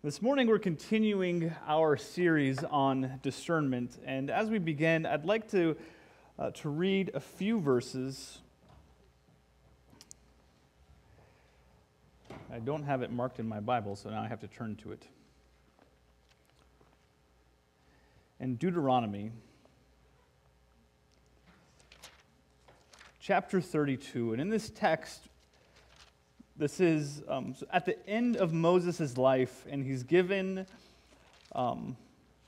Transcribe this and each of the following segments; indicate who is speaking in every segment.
Speaker 1: This morning, we're continuing our series on discernment. And as we begin, I'd like to, uh, to read a few verses. I don't have it marked in my Bible, so now I have to turn to it. In Deuteronomy, chapter 32, and in this text, this is um, at the end of Moses' life, and he's given um,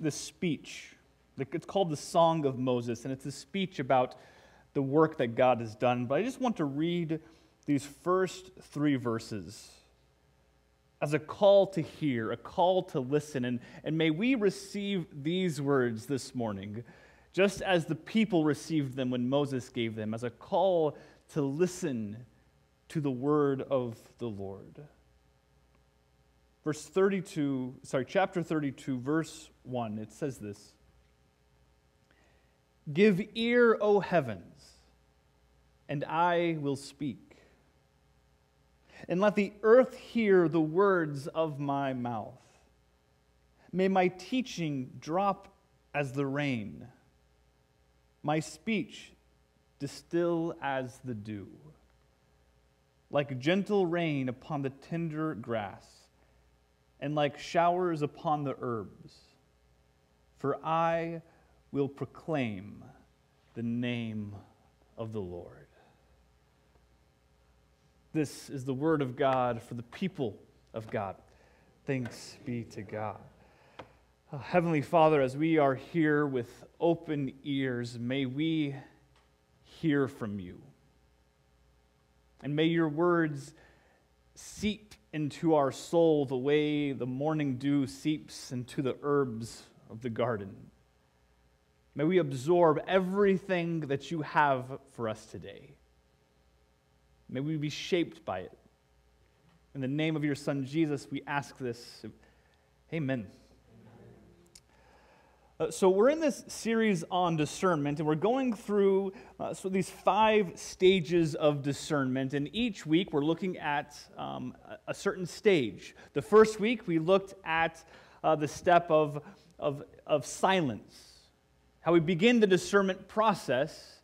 Speaker 1: this speech. It's called the Song of Moses, and it's a speech about the work that God has done. But I just want to read these first three verses as a call to hear, a call to listen. And, and may we receive these words this morning, just as the people received them when Moses gave them, as a call to listen to the word of the Lord. Verse 32, sorry, chapter 32, verse 1, it says this Give ear, O heavens, and I will speak. And let the earth hear the words of my mouth. May my teaching drop as the rain, my speech distill as the dew like gentle rain upon the tender grass, and like showers upon the herbs. For I will proclaim the name of the Lord. This is the word of God for the people of God. Thanks be to God. Uh, Heavenly Father, as we are here with open ears, may we hear from you. And may your words seep into our soul the way the morning dew seeps into the herbs of the garden. May we absorb everything that you have for us today. May we be shaped by it. In the name of your Son, Jesus, we ask this. Amen. Uh, so, we're in this series on discernment, and we're going through uh, so these five stages of discernment. And each week, we're looking at um, a certain stage. The first week, we looked at uh, the step of, of, of silence, how we begin the discernment process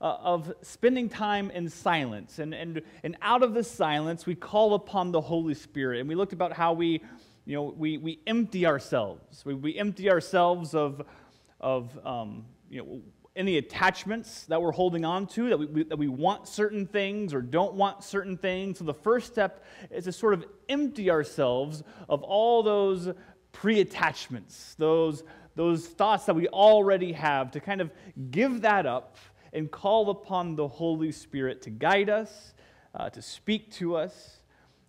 Speaker 1: uh, of spending time in silence. And, and, and out of the silence, we call upon the Holy Spirit. And we looked about how we you know, we, we empty ourselves. We, we empty ourselves of, of um, you know, any attachments that we're holding on to, that we, we, that we want certain things or don't want certain things. So the first step is to sort of empty ourselves of all those pre attachments, those, those thoughts that we already have, to kind of give that up and call upon the Holy Spirit to guide us, uh, to speak to us,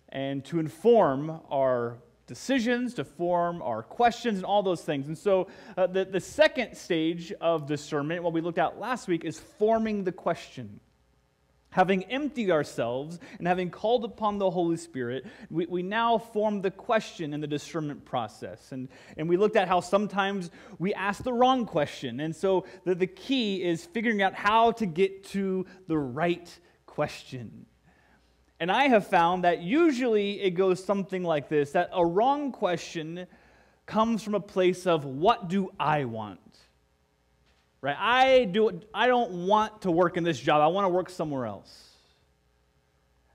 Speaker 1: and to inform our decisions, to form our questions, and all those things. And so, uh, the, the second stage of discernment, what we looked at last week, is forming the question. Having emptied ourselves and having called upon the Holy Spirit, we, we now form the question in the discernment process. And, and we looked at how sometimes we ask the wrong question. And so the, the key is figuring out how to get to the right question. And I have found that usually it goes something like this that a wrong question comes from a place of what do I want? Right? I do I don't want to work in this job. I want to work somewhere else.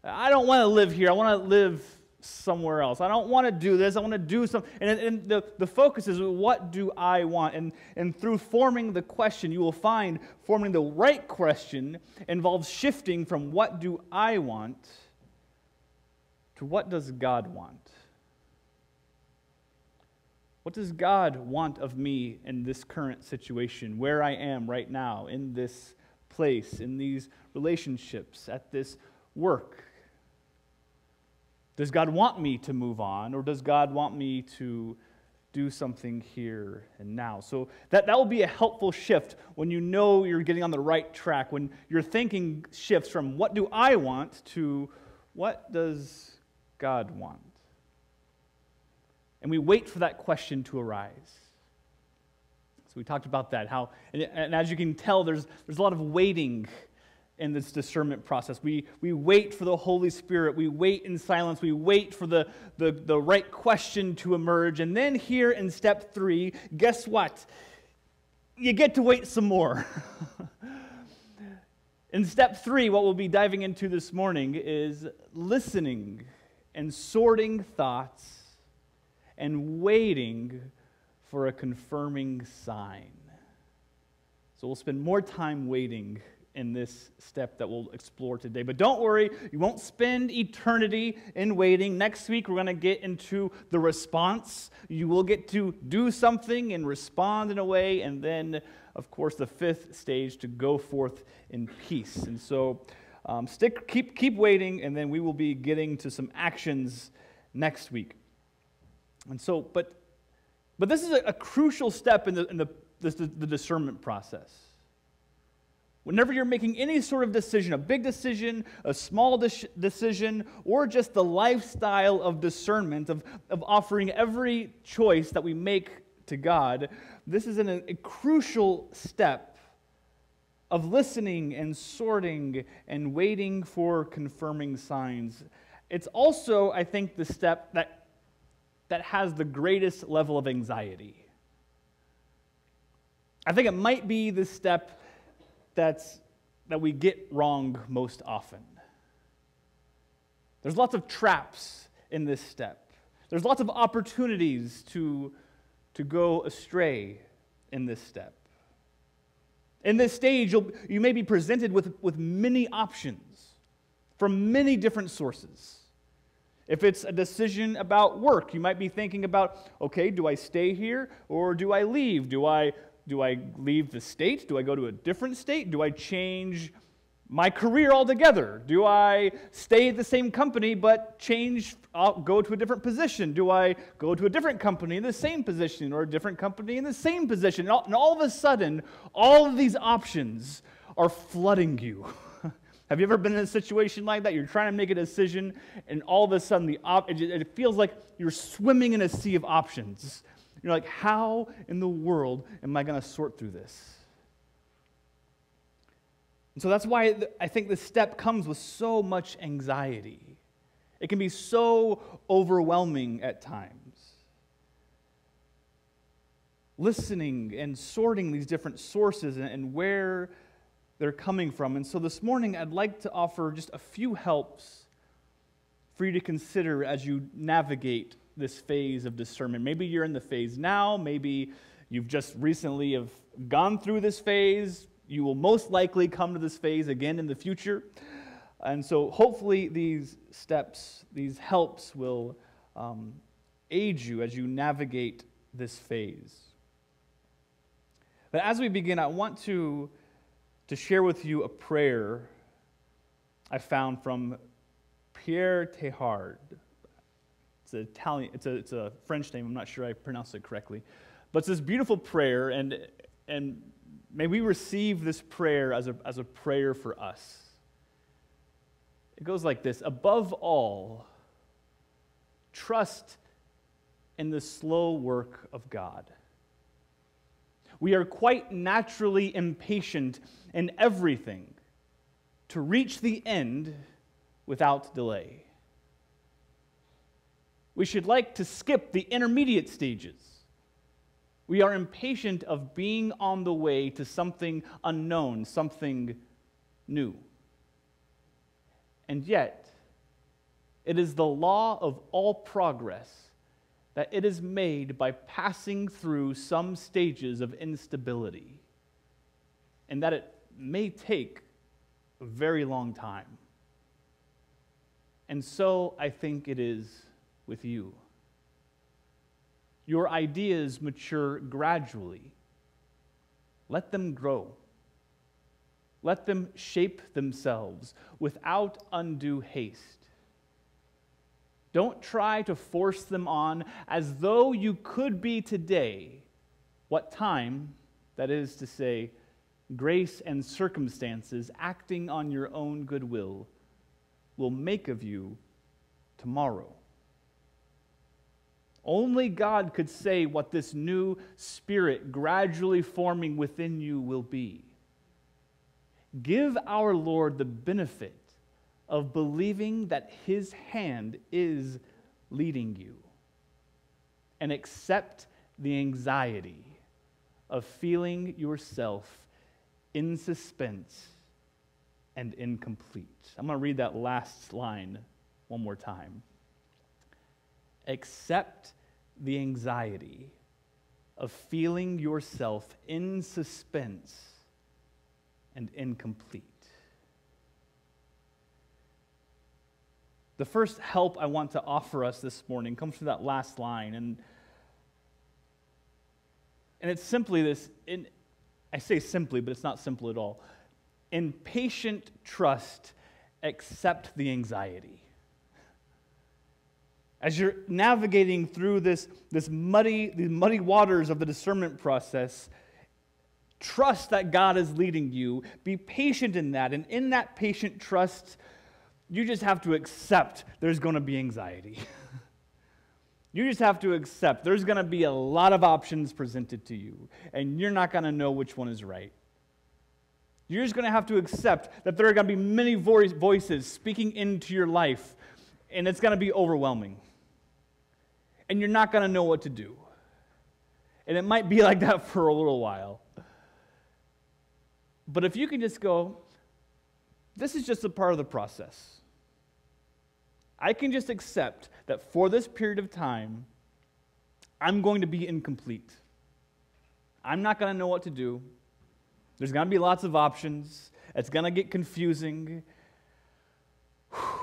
Speaker 1: I don't want to live here. I want to live somewhere else. I don't want to do this. I want to do something. And, and the, the focus is what do I want? And, and through forming the question, you will find forming the right question involves shifting from what do I want to what does God want? What does God want of me in this current situation, where I am right now, in this place, in these relationships, at this work? Does God want me to move on, or does God want me to do something here and now? So that, that will be a helpful shift when you know you're getting on the right track, when your thinking shifts from what do I want to what does God want? And we wait for that question to arise. So we talked about that, how, and, and as you can tell, there's, there's a lot of waiting in this discernment process. We, we wait for the Holy Spirit. We wait in silence. We wait for the, the, the right question to emerge. And then, here in step three, guess what? You get to wait some more. in step three, what we'll be diving into this morning is listening and sorting thoughts and waiting for a confirming sign. So we'll spend more time waiting in this step that we'll explore today. But don't worry, you won't spend eternity in waiting. Next week, we're going to get into the response. You will get to do something and respond in a way, and then, of course, the fifth stage to go forth in peace. And so, um, stick, keep, keep waiting, and then we will be getting to some actions next week. And so, but, but this is a, a crucial step in the, in the, the, the discernment process. Whenever you're making any sort of decision, a big decision, a small de- decision, or just the lifestyle of discernment, of, of offering every choice that we make to God, this is an, a crucial step of listening and sorting and waiting for confirming signs. It's also, I think, the step that, that has the greatest level of anxiety. I think it might be the step that's, that we get wrong most often. There's lots of traps in this step. There's lots of opportunities to, to go astray in this step. In this stage, you may be presented with, with many options from many different sources. If it's a decision about work, you might be thinking about okay, do I stay here or do I leave? Do I do I leave the state? Do I go to a different state? Do I change my career altogether? Do I stay at the same company but change, I'll go to a different position? Do I go to a different company in the same position or a different company in the same position? And all, and all of a sudden, all of these options are flooding you. Have you ever been in a situation like that? You're trying to make a decision, and all of a sudden, the op- it, it feels like you're swimming in a sea of options. You're like, how in the world am I going to sort through this? And so that's why I think this step comes with so much anxiety. It can be so overwhelming at times. Listening and sorting these different sources and where they're coming from. And so this morning, I'd like to offer just a few helps for you to consider as you navigate this phase of discernment. Maybe you're in the phase now, maybe you've just recently have gone through this phase. You will most likely come to this phase again in the future. And so hopefully these steps, these helps will um, aid you as you navigate this phase. But as we begin, I want to, to share with you a prayer I found from Pierre Teilhard. It's Italian. It's a, it's a French name. I'm not sure I pronounced it correctly, but it's this beautiful prayer, and and may we receive this prayer as a as a prayer for us. It goes like this: Above all, trust in the slow work of God. We are quite naturally impatient in everything to reach the end without delay. We should like to skip the intermediate stages. We are impatient of being on the way to something unknown, something new. And yet, it is the law of all progress that it is made by passing through some stages of instability, and that it may take a very long time. And so I think it is with you. Your ideas mature gradually. Let them grow. Let them shape themselves without undue haste. Don't try to force them on as though you could be today what time, that is to say, grace and circumstances acting on your own goodwill, will make of you tomorrow. Only God could say what this new spirit gradually forming within you will be. give our Lord the benefit of believing that his hand is leading you and accept the anxiety of feeling yourself in suspense and incomplete. I'm going to read that last line one more time. Accept the anxiety of feeling yourself in suspense and incomplete. The first help I want to offer us this morning comes from that last line. And, and it's simply this in, I say simply, but it's not simple at all. In patient trust, accept the anxiety. As you're navigating through this, this muddy, these muddy waters of the discernment process, trust that God is leading you. Be patient in that. And in that patient trust, you just have to accept there's going to be anxiety. you just have to accept there's going to be a lot of options presented to you, and you're not going to know which one is right. You're just going to have to accept that there are going to be many voice, voices speaking into your life, and it's going to be overwhelming. And you're not going to know what to do. And it might be like that for a little while. But if you can just go, this is just a part of the process. I can just accept that for this period of time, I'm going to be incomplete. I'm not going to know what to do. There's going to be lots of options. It's going to get confusing.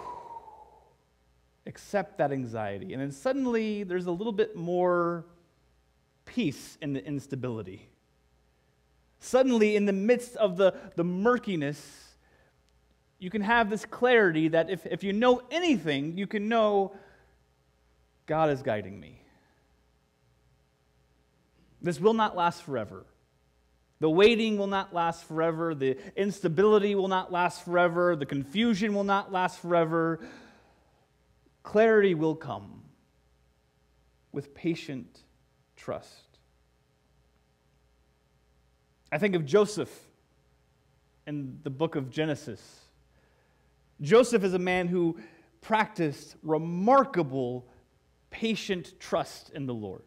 Speaker 1: Accept that anxiety. And then suddenly there's a little bit more peace in the instability. Suddenly, in the midst of the, the murkiness, you can have this clarity that if, if you know anything, you can know God is guiding me. This will not last forever. The waiting will not last forever. The instability will not last forever. The confusion will not last forever. Clarity will come with patient trust. I think of Joseph in the book of Genesis. Joseph is a man who practiced remarkable patient trust in the Lord.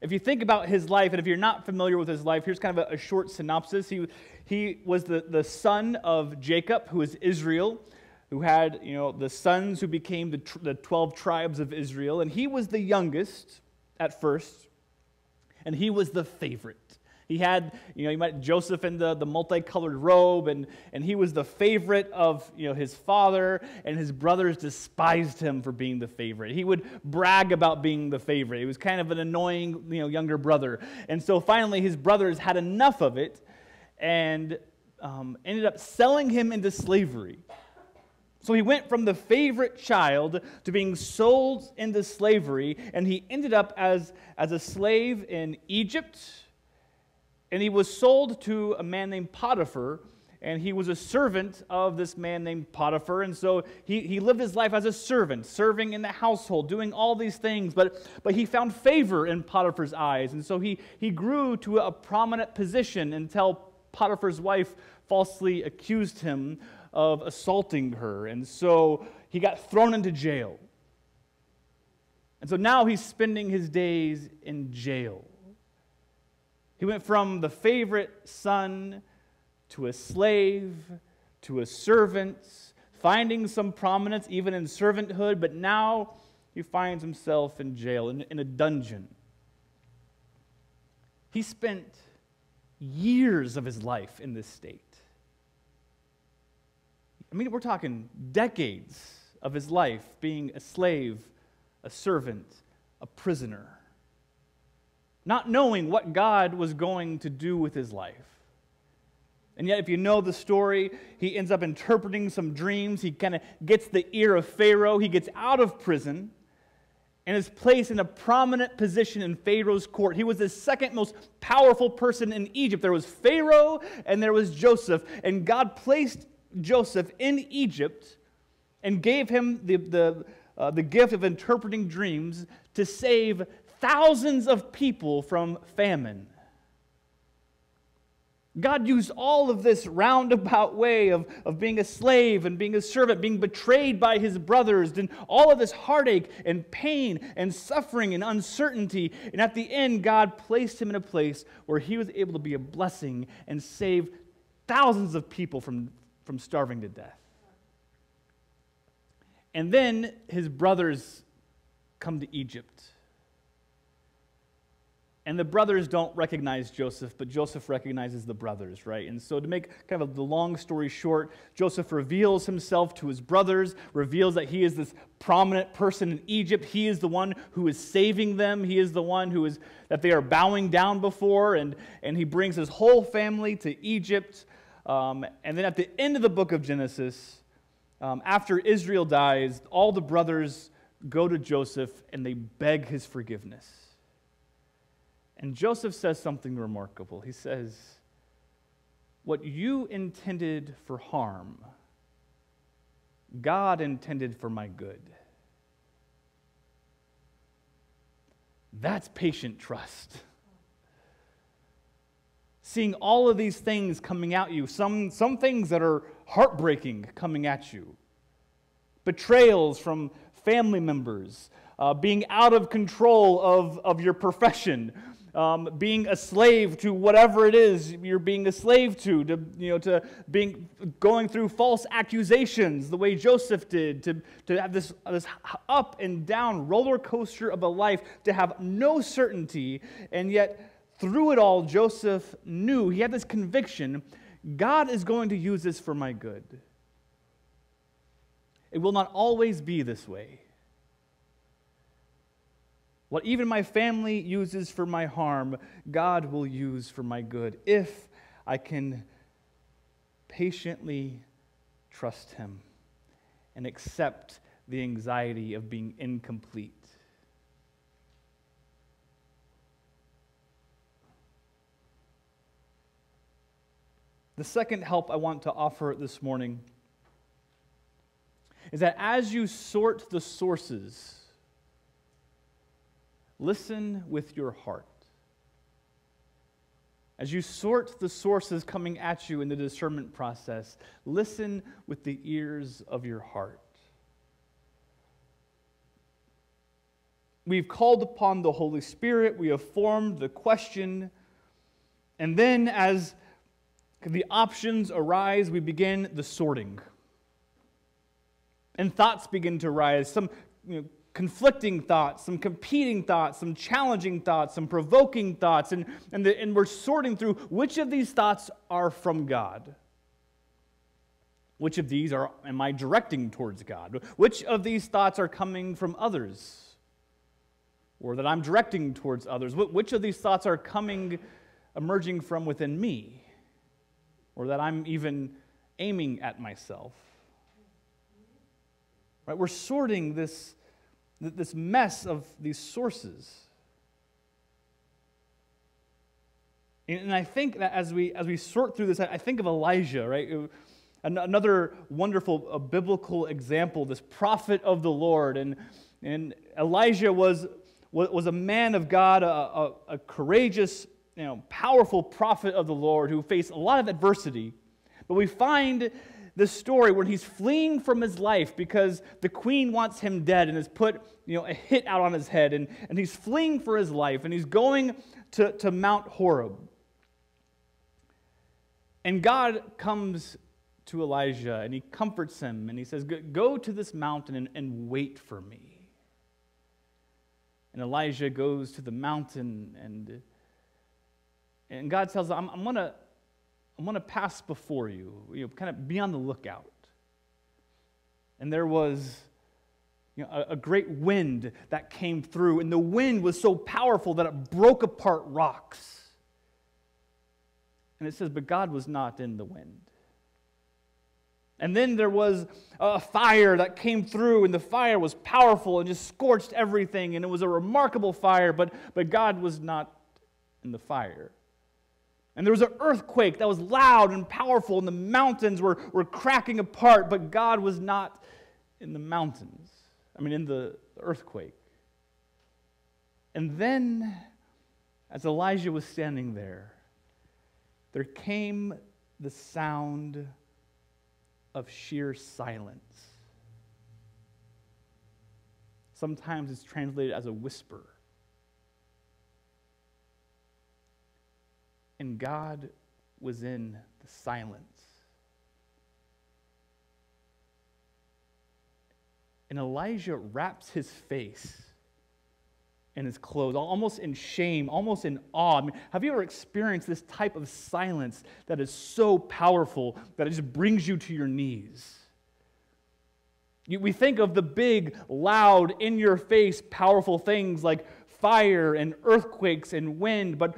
Speaker 1: If you think about his life, and if you're not familiar with his life, here's kind of a, a short synopsis. He, he was the, the son of Jacob, who is Israel, who had you know, the sons who became the, the 12 tribes of Israel. And he was the youngest at first, and he was the favorite. He had, you know, you might Joseph in the, the multicolored robe, and, and he was the favorite of you know his father, and his brothers despised him for being the favorite. He would brag about being the favorite. He was kind of an annoying, you know, younger brother. And so finally his brothers had enough of it and um, ended up selling him into slavery. So he went from the favorite child to being sold into slavery, and he ended up as, as a slave in Egypt and he was sold to a man named Potiphar, and he was a servant of this man named Potiphar. And so he, he lived his life as a servant, serving in the household, doing all these things. But, but he found favor in Potiphar's eyes. And so he, he grew to a prominent position until Potiphar's wife falsely accused him of assaulting her. And so he got thrown into jail. And so now he's spending his days in jail. He went from the favorite son to a slave to a servant, finding some prominence even in servanthood, but now he finds himself in jail, in, in a dungeon. He spent years of his life in this state. I mean, we're talking decades of his life being a slave, a servant, a prisoner not knowing what God was going to do with his life. And yet, if you know the story, he ends up interpreting some dreams. He kind of gets the ear of Pharaoh. He gets out of prison and is placed in a prominent position in Pharaoh's court. He was the second most powerful person in Egypt. There was Pharaoh and there was Joseph. And God placed Joseph in Egypt and gave him the, the, uh, the gift of interpreting dreams to save thousands of people from famine. God used all of this roundabout way of, of being a slave and being a servant, being betrayed by his brothers, and all of this heartache and pain and suffering and uncertainty. And at the end, God placed him in a place where he was able to be a blessing and save thousands of people from, from starving to death. And then his brothers come to Egypt. And the brothers don't recognize Joseph, but Joseph recognizes the brothers, right? And so, to make kind of the long story short, Joseph reveals himself to his brothers, reveals that he is this prominent person in Egypt. He is the one who is saving them. He is the one who is that they are bowing down before, and, and he brings his whole family to Egypt. Um, and then at the end of the book of Genesis, um, after Israel dies, all the brothers go to Joseph and they beg his forgiveness. And Joseph says something remarkable. He says, What you intended for harm, God intended for my good. That's patient trust. Seeing all of these things coming at you, some, some things that are heartbreaking coming at you, betrayals from family members, uh, being out of control of, of your profession, um, being a slave to whatever it is you're being a slave to, to, you know, to being, going through false accusations the way Joseph did, to, to have this, this up and down roller coaster of a life, to have no certainty, and yet through it all, Joseph knew, he had this conviction God is going to use this for my good. It will not always be this way. What even my family uses for my harm, God will use for my good if I can patiently trust Him and accept the anxiety of being incomplete. The second help I want to offer this morning is that as you sort the sources, Listen with your heart. As you sort the sources coming at you in the discernment process, listen with the ears of your heart. We've called upon the Holy Spirit, we have formed the question, and then as the options arise, we begin the sorting. And thoughts begin to rise. Some you know, conflicting thoughts, some competing thoughts, some challenging thoughts, some provoking thoughts, and, and, the, and we're sorting through which of these thoughts are from God. Which of these are am I directing towards God? Which of these thoughts are coming from others? Or that I'm directing towards others? Which of these thoughts are coming, emerging from within me? Or that I'm even aiming at myself? Right? We're sorting this this mess of these sources. And I think that as we, as we sort through this, I think of Elijah, right? Another wonderful a biblical example, this prophet of the Lord. And, and Elijah was, was a man of God, a, a, a courageous, you know, powerful prophet of the Lord who faced a lot of adversity. But we find this story where he's fleeing from his life because the queen wants him dead and has put you know, a hit out on his head. And, and he's fleeing for his life and he's going to, to Mount Horeb. And God comes to Elijah and he comforts him and he says, Go to this mountain and, and wait for me. And Elijah goes to the mountain and, and God tells him, I'm, I'm going to I'm to pass before you. You know, kind of be on the lookout. And there was you know, a, a great wind that came through, and the wind was so powerful that it broke apart rocks. And it says, But God was not in the wind. And then there was a fire that came through, and the fire was powerful and just scorched everything, and it was a remarkable fire, but, but God was not in the fire. And there was an earthquake that was loud and powerful, and the mountains were, were cracking apart, but God was not in the mountains. I mean, in the earthquake. And then, as Elijah was standing there, there came the sound of sheer silence. Sometimes it's translated as a whisper. And God was in the silence. And Elijah wraps his face in his clothes, almost in shame, almost in awe. I mean, have you ever experienced this type of silence that is so powerful that it just brings you to your knees? We think of the big, loud, in your face, powerful things like fire and earthquakes and wind, but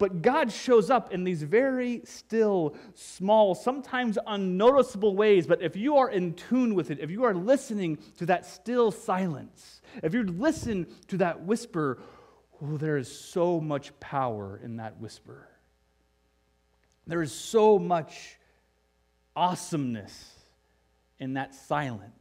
Speaker 1: but God shows up in these very still, small, sometimes unnoticeable ways. But if you are in tune with it, if you are listening to that still silence, if you listen to that whisper, oh, there is so much power in that whisper. There is so much awesomeness in that silence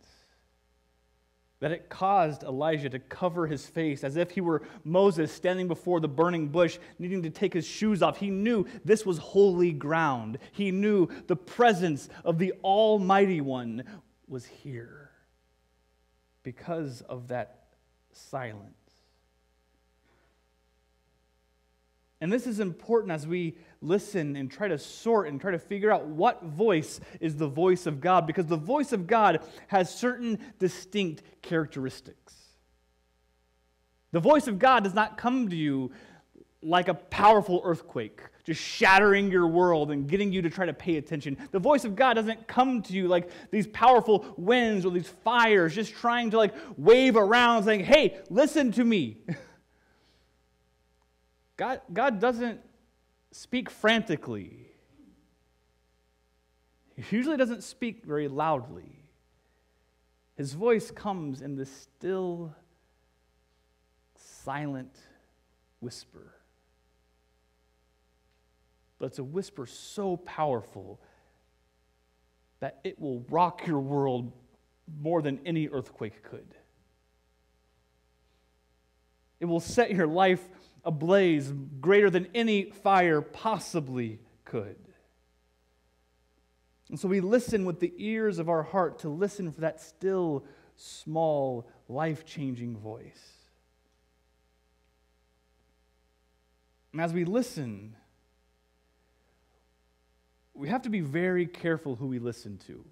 Speaker 1: that it caused Elijah to cover his face as if he were Moses standing before the burning bush, needing to take his shoes off. He knew this was holy ground. He knew the presence of the Almighty One was here because of that silence. And this is important as we listen and try to sort and try to figure out what voice is the voice of God, because the voice of God has certain distinct characteristics. The voice of God does not come to you like a powerful earthquake, just shattering your world and getting you to try to pay attention. The voice of God doesn't come to you like these powerful winds or these fires, just trying to like wave around saying, hey, listen to me. God, God doesn't speak frantically. He usually doesn't speak very loudly. His voice comes in the still, silent whisper. But it's a whisper so powerful that it will rock your world more than any earthquake could. It will set your life ablaze greater than any fire possibly could. And so we listen with the ears of our heart to listen for that still, small, life changing voice. And as we listen, we have to be very careful who we listen to.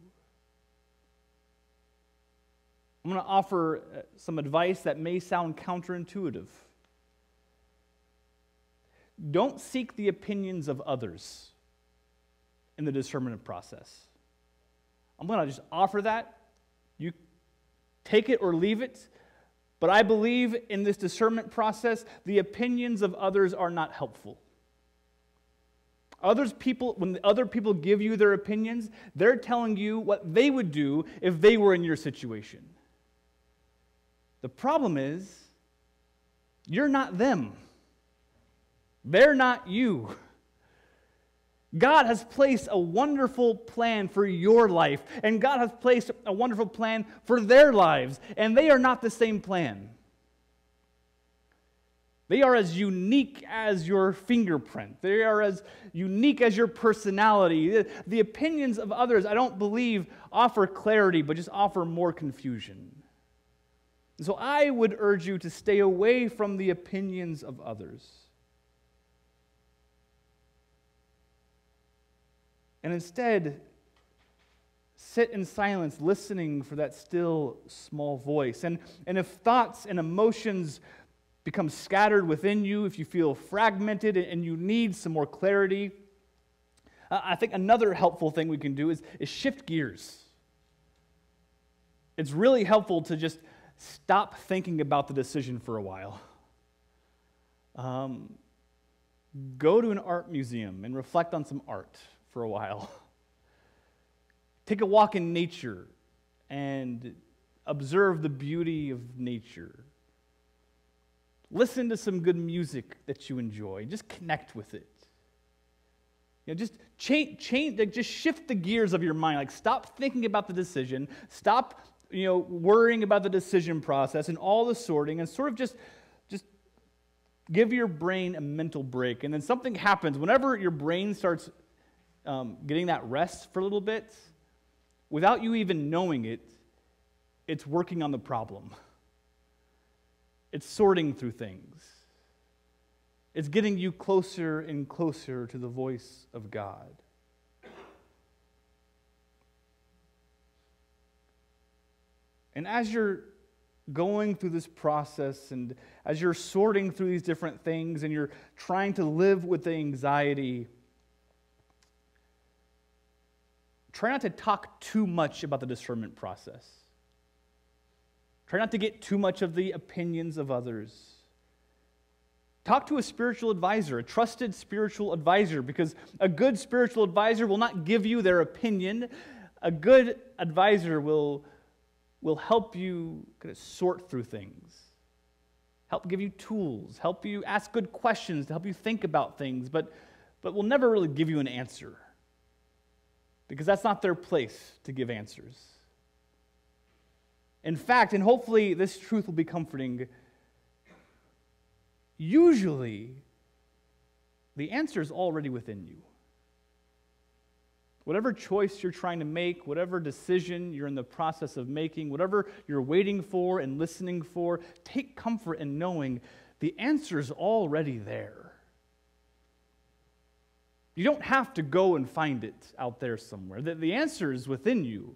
Speaker 1: I'm going to offer uh, some advice that may sound counterintuitive. Don't seek the opinions of others in the discernment process. I'm going to just offer that. You take it or leave it. But I believe in this discernment process, the opinions of others are not helpful. Others people, when other people give you their opinions, they're telling you what they would do if they were in your situation. The problem is, you're not them. They're not you. God has placed a wonderful plan for your life, and God has placed a wonderful plan for their lives, and they are not the same plan. They are as unique as your fingerprint. They are as unique as your personality. The opinions of others, I don't believe, offer clarity, but just offer more confusion. So I would urge you to stay away from the opinions of others. And instead sit in silence, listening for that still small voice. And, and if thoughts and emotions become scattered within you, if you feel fragmented and you need some more clarity, uh, I think another helpful thing we can do is, is shift gears. It's really helpful to just stop thinking about the decision for a while. Um, go to an art museum and reflect on some art for a while. Take a walk in nature and observe the beauty of nature. Listen to some good music that you enjoy. Just connect with it. You know, just change, change, like just shift the gears of your mind. Like stop thinking about the decision. Stop, you know, worrying about the decision process and all the sorting, and sort of just, just give your brain a mental break. And then something happens. Whenever your brain starts um, getting that rest for a little bit, without you even knowing it, it's working on the problem. It's sorting through things. It's getting you closer and closer to the voice of God. And as you're going through this process and as you're sorting through these different things and you're trying to live with the anxiety, try not to talk too much about the discernment process. Try not to get too much of the opinions of others. Talk to a spiritual advisor, a trusted spiritual advisor, because a good spiritual advisor will not give you their opinion. A good advisor will will help you kind of sort through things, help give you tools, help you ask good questions to help you think about things, but, but will never really give you an answer because that's not their place to give answers. In fact, and hopefully this truth will be comforting, usually the answer is already within you. Whatever choice you're trying to make, whatever decision you're in the process of making, whatever you're waiting for and listening for, take comfort in knowing the answer is already there. You don't have to go and find it out there somewhere. The, the answer is within you.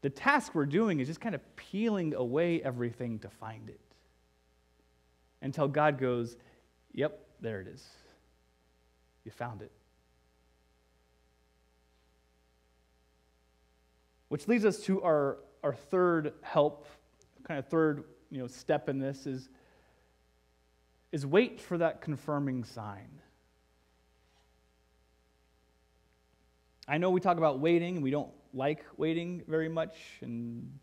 Speaker 1: The task we're doing is just kind of peeling away everything to find it until God goes, Yep, there it is. You found it. Which leads us to our, our third help, kind of third you know, step in this is, is wait for that confirming sign. I know we talk about waiting, and we don't like waiting very much, and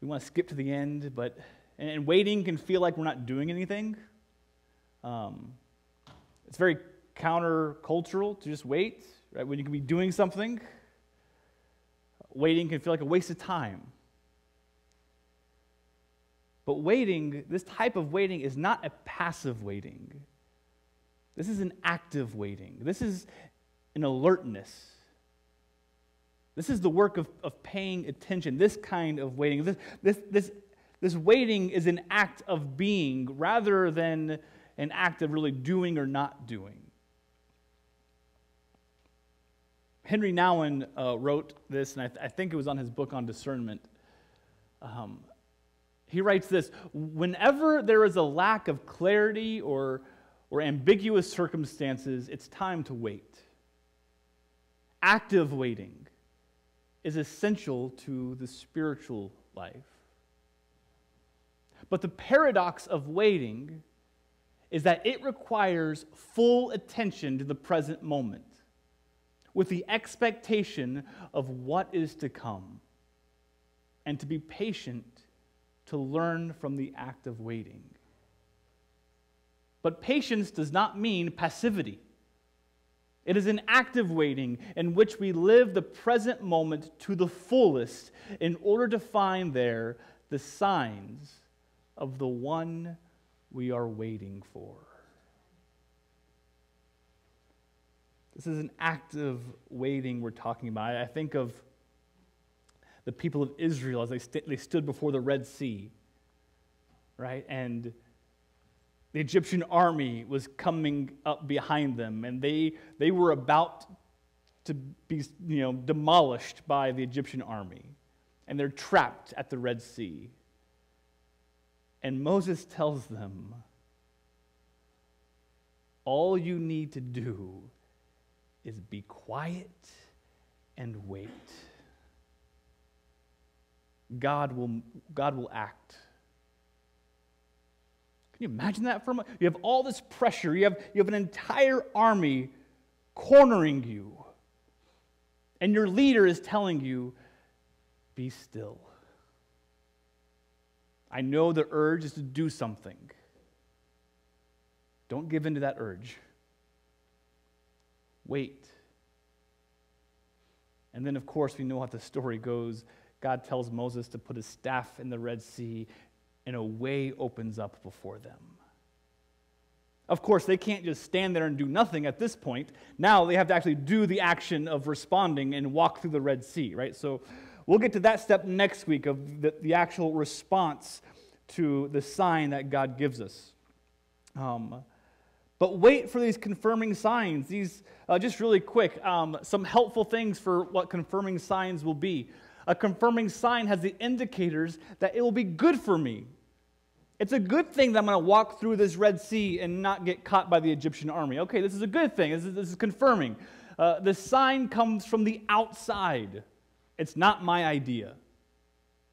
Speaker 1: we want to skip to the end, but and waiting can feel like we're not doing anything. Um, it's very countercultural to just wait, right? When you can be doing something waiting can feel like a waste of time. But waiting, this type of waiting, is not a passive waiting. This is an active waiting. This is an alertness. This is the work of, of paying attention, this kind of waiting. This, this, this, this waiting is an act of being rather than an act of really doing or not doing. Henri Nouwen uh, wrote this, and I, th- I, think it was on his book on discernment. Um, he writes this Whenever there is a lack of clarity or, or ambiguous circumstances, it's time to wait. Active waiting is essential to the spiritual life. But the paradox of waiting is that it requires full attention to the present moment with the expectation of what is to come, and to be patient to learn from the act of waiting. But patience does not mean passivity. It is an active waiting in which we live the present moment to the fullest in order to find there the signs of the one we are waiting for. This is an active waiting we're talking about. I think of the people of Israel as they, st- they stood before the Red Sea, right? And the Egyptian army was coming up behind them, and they, they were about to be you know, demolished by the Egyptian army. And they're trapped at the Red Sea. And Moses tells them, All you need to do is be quiet and wait. God will, God will act. Can you imagine that for a moment? You have all this pressure, you have, you have an entire army cornering you, and your leader is telling you, be still. I know the urge is to do something. Don't give in to that urge. Wait. And then, of course, we know how the story goes. God tells Moses to put his staff in the Red Sea, and a way opens up before them. Of course, they can't just stand there and do nothing at this point. Now they have to actually do the action of responding and walk through the Red Sea, right? So we'll get to that step next week of the, the actual response to the sign that God gives us. Um, but wait for these confirming signs. These, uh, just really quick, um, some helpful things for what confirming signs will be. A confirming sign has the indicators that it will be good for me. It's a good thing that I'm going to walk through this Red Sea and not get caught by the Egyptian army. Okay, this is a good thing. This is, this is confirming. Uh, the sign comes from the outside, it's not my idea,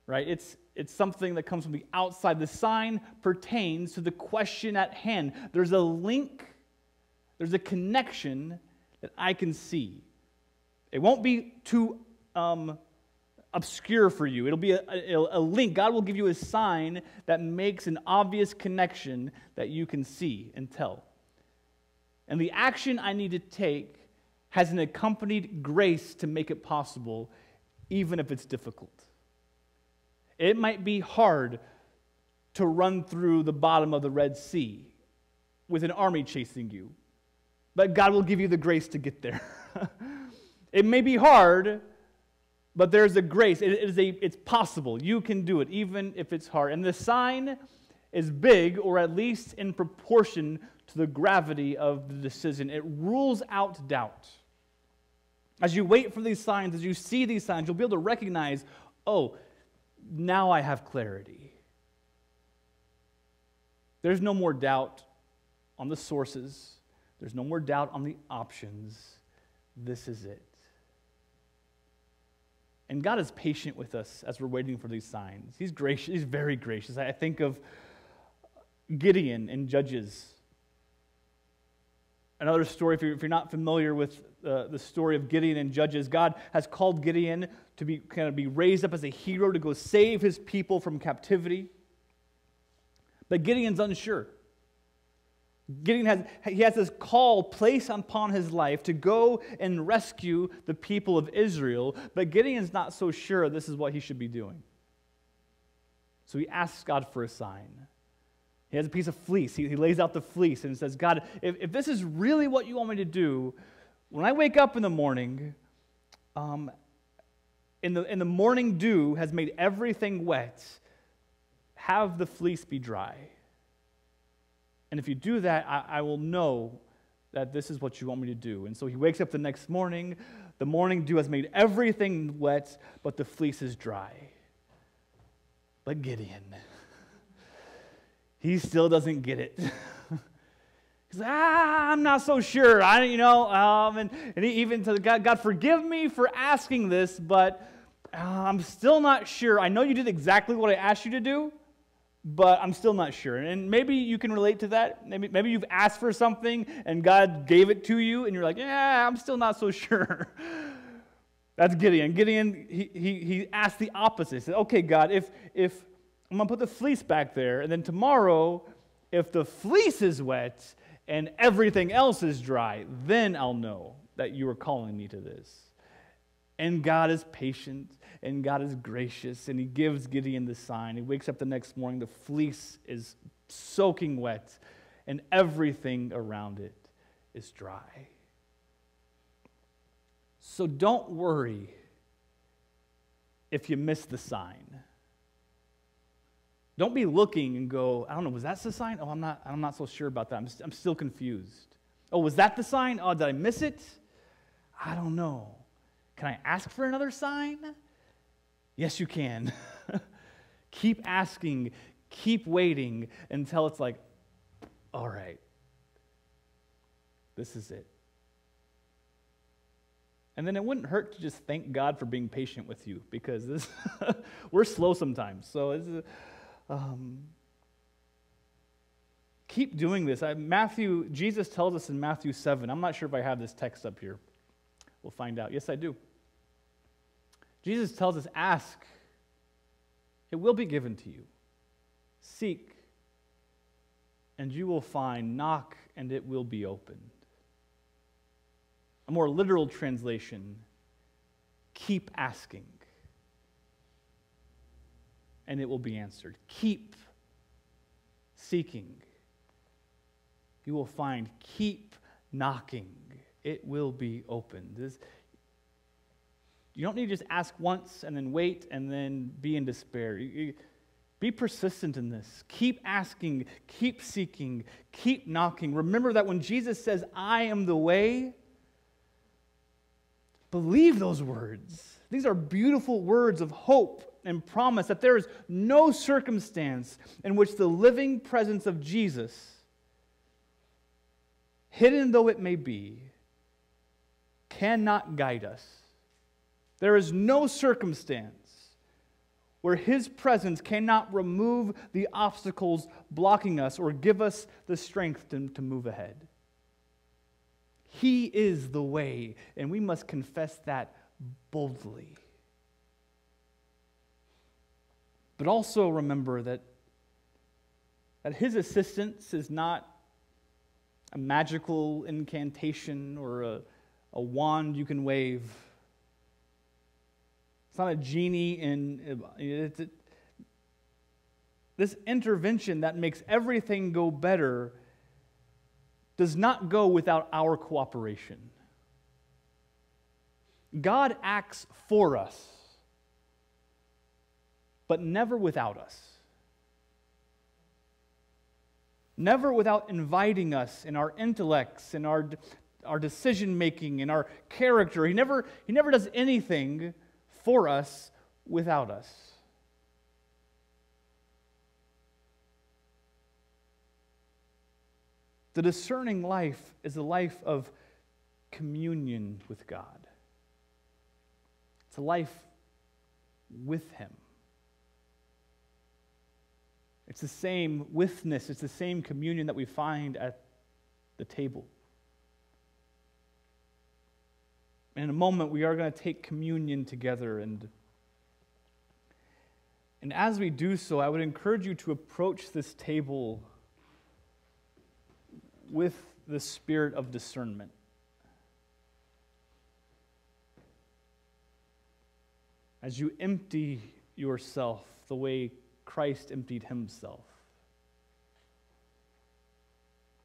Speaker 1: right? It's, it's something that comes from the outside. The sign pertains to the question at hand. There's a link, there's a connection that I can see. It won't be too um, obscure for you. It'll be a, a, a, link. God will give you a sign that makes an obvious connection that you can see and tell. And the action I need to take has an accompanied grace to make it possible, even if it's difficult. It might be hard to run through the bottom of the Red Sea with an army chasing you, but God will give you the grace to get there. it may be hard, but there's a grace. It is a, it's possible. You can do it, even if it's hard. And the sign is big, or at least in proportion to the gravity of the decision. It rules out doubt. As you wait for these signs, as you see these signs, you'll be able to recognize oh, now I have clarity. There's no more doubt on the sources, there's no more doubt on the options. This is it. And God is patient with us as we're waiting for these signs. He's gracious, he's very gracious. I think of Gideon in Judges. Another story, if you're, if you're not familiar with uh, the story of Gideon and Judges, God has called Gideon to be kind of be raised up as a hero to go save his people from captivity. But Gideon's unsure. Gideon has, he has this call placed upon his life to go and rescue the people of Israel, but Gideon's not so sure this is what he should be doing. So he asks God for a sign. He has a piece of fleece. He, he lays out the fleece and says, God, if, if this is really what you want me to do, when I wake up in the morning, um, in the, in the morning dew has made everything wet, have the fleece be dry. And if you do that, I, I will know that this is what you want me to do. And so he wakes up the next morning. The morning dew has made everything wet, but the fleece is dry. But Gideon, he still doesn't get it. He's like, ah, I'm not so sure. I, you know, um, and, and he even to God, God, forgive me for asking this, but uh, I'm still not sure. I know you did exactly what I asked you to do, but I'm still not sure. And maybe you can relate to that. Maybe, maybe you've asked for something and God gave it to you, and you're like, yeah, I'm still not so sure. That's Gideon. Gideon, he, he, he asked the opposite. He said, okay, God, if, if I'm going to put the fleece back there, and then tomorrow, if the fleece is wet and everything else is dry, then I'll know that you are calling me to this. And God is patient and God is gracious, and He gives Gideon the sign. He wakes up the next morning, the fleece is soaking wet, and everything around it is dry. So don't worry if you miss the sign. Don't be looking and go, I don't know, was that the sign? Oh, I'm not, I'm not so sure about that. I'm, I'm still confused. Oh, was that the sign? Oh, did I miss it? I don't know. Can I ask for another sign? Yes, you can. keep asking, keep waiting until it's like, all right, this is it. And then it wouldn't hurt to just thank God for being patient with you because this we're slow sometimes. So um, keep doing this. I, Matthew, Jesus tells us in Matthew 7. I'm not sure if I have this text up here. We'll find out. Yes, I do. Jesus tells us ask, it will be given to you. Seek, and you will find. Knock, and it will be opened. A more literal translation keep asking, and it will be answered. Keep seeking, you will find. Keep knocking, it will be opened. This, you don't need to just ask once and then wait and then be in despair. You, you, be persistent in this. Keep asking, keep seeking, keep knocking. Remember that when Jesus says, I am the way, believe those words. These are beautiful words of hope and promise that there is no circumstance in which the living presence of Jesus, hidden though it may be, cannot guide us. There is no circumstance where His presence cannot remove the obstacles blocking us or give us the strength to, to move ahead. He is the way, and we must confess that boldly. But also remember that, that His assistance is not a magical incantation or a, a wand you can wave. It's not a genie in. It's, it, this intervention that makes everything go better does not go without our cooperation. God acts for us, but never without us. Never without inviting us in our intellects, in our, our decision making, in our character. He never, he never does anything for us without us. The discerning life is a life of communion with God. It's a life with Him. It's the same withness, it's the same communion that we find at the table. In a moment, we are going to take communion together. And, and as we do so, I would encourage you to approach this table with the spirit of discernment. As you empty yourself the way Christ emptied himself.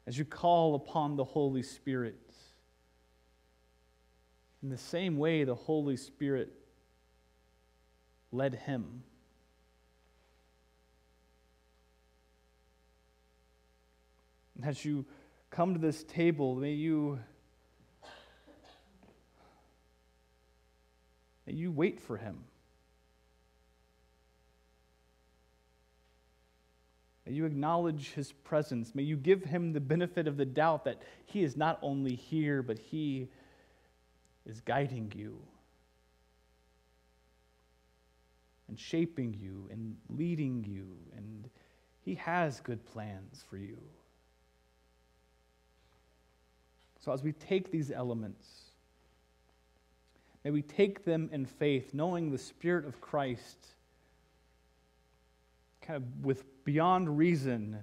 Speaker 1: As you call upon the Holy Spirit, in the same way the Holy Spirit led him. And as you come to this table, may you may you wait for him. May you acknowledge his presence. May you give him the benefit of the doubt that he is not only here, but he is guiding you and shaping you and leading you, and he has good plans for you. So, as we take these elements, may we take them in faith, knowing the Spirit of Christ, kind of with beyond reason,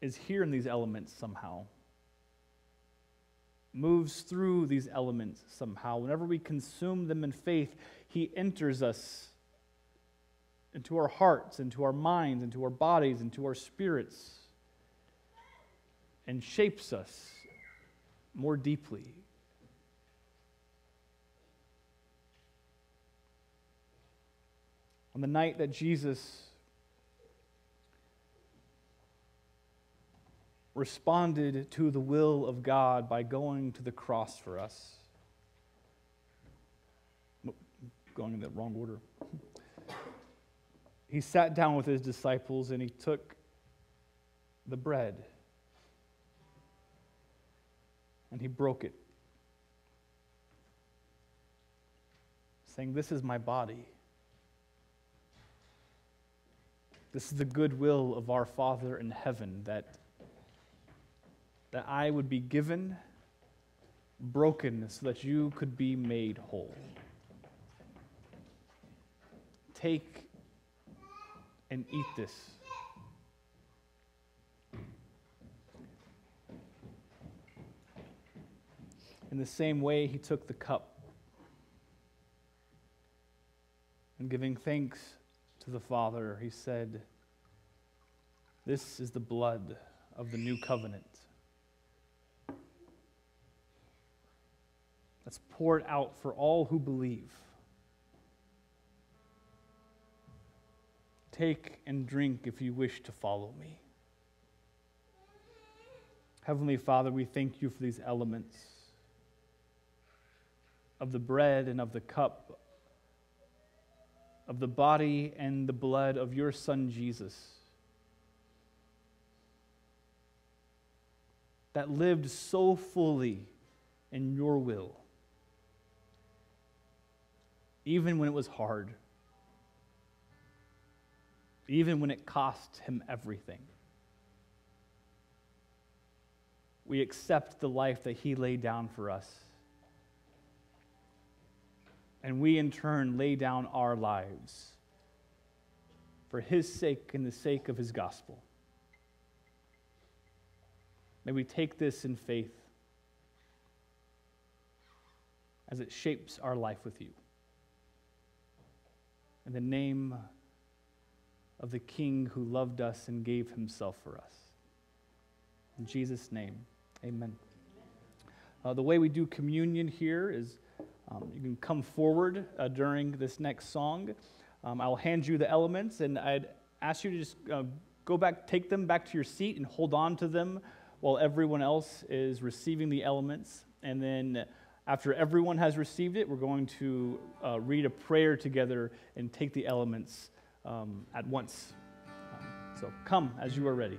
Speaker 1: is here in these elements somehow. Moves through these elements somehow. Whenever we consume them in faith, He enters us into our hearts, into our minds, into our bodies, into our spirits and shapes us more deeply. On the night that Jesus responded to the will of God by going to the cross for us, going in the wrong order. He sat down with his disciples and he took the bread and he broke it, saying, This is my body. This is the goodwill of our Father in heaven that, that I would be given, broken, so that you could be made whole. Take and eat this. In the same way, he took the cup and giving thanks to the Father, he said, This is the blood of the new covenant that's poured out for all who believe. Take and drink if you wish to follow me. Heavenly Father, we thank you for these elements of the bread and of the cup, of the body and the blood of your Son Jesus, that lived so fully in your will, even when it was hard, even when it cost him everything. We accept the life that he laid down for us and we in turn lay down our lives for his sake and the sake of his gospel. May we take this in faith as it shapes our life with you. In the name of the King who loved us and gave himself for us. In Jesus' name, amen. Uh, the way we do communion here is um, you can come forward uh, during this next song. Um, I'll hand you the elements, and I'd ask you to just uh, go back, take them back to your seat, and hold on to them while everyone else is receiving the elements. And then, after everyone has received it, we're going to uh, read a prayer together and take the elements um, at once. Um, so, come as you are ready.